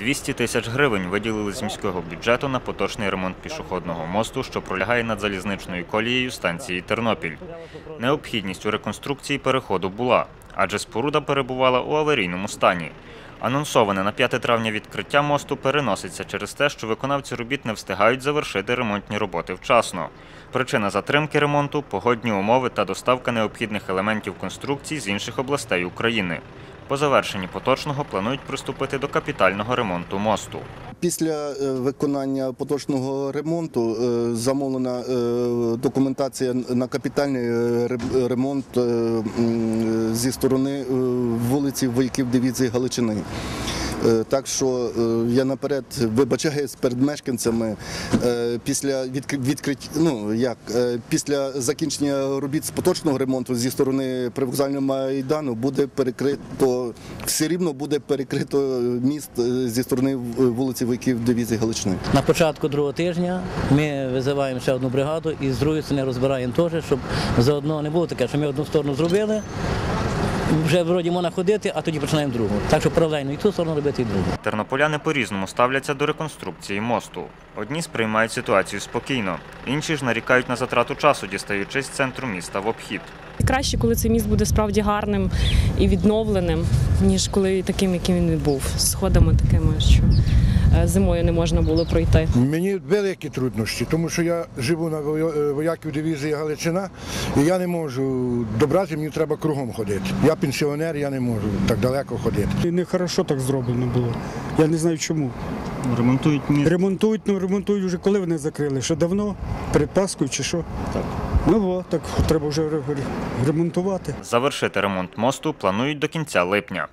200 тисяч гривень виділили з міського бюджету на поточний ремонт пішохідного мосту, що пролягає над залізничною колією станції Тернопіль. Необхідність у реконструкції переходу була, адже споруда перебувала у аварійному стані. Анонсоване на 5 травня відкриття мосту переноситься через те, що виконавці робіт не встигають завершити ремонтні роботи вчасно. Причина затримки ремонту погодні умови та доставка необхідних елементів конструкцій з інших областей України. По завершенні поточного планують приступити до капітального ремонту мосту. Після е, виконання поточного ремонту е, замовлена е, документація на капітальний ремонт зі сторони вулиці Вояків дивізії Галичини. Е, Так що е, я наперед вибачаюсь перед мешканцями е, після відкр- відкриття, ну як після закінчення робіт з поточного ремонту зі сторони привокзального майдану буде перекрито все рівно буде перекрито міст зі сторони вулиці Вояків дивізії Галичини. На початку другого тижня ми визиваємо ще одну бригаду і з другої сторони розбираємо теж, щоб заодно не було таке, що ми одну сторону зробили, вже вроді можна ходити, а тоді починаємо другу. Так що паралельно і ту сторону робити, і другу. Тернополяни по-різному ставляться до реконструкції мосту. Одні сприймають ситуацію спокійно, інші ж нарікають на затрату часу, дістаючись з центру міста в обхід. Краще, коли цей міст буде справді гарним і відновленим, ніж коли таким, яким він був, з сходами такими, що зимою не можна було пройти. Мені великі труднощі, тому що я живу на вояків дивізії Галичина, і я не можу добрати, мені треба кругом ходити. Я пенсіонер, я не можу так далеко ходити. І Нехорошо так зроблено було. Я не знаю чому. Ремонтують міст. Ремонтують, ну ремонтують вже коли вони закрили? Що давно? Перед Паскою чи що? Так. Ну о, так треба вже ре- ре- ремонтувати. Завершити ремонт мосту планують до кінця липня.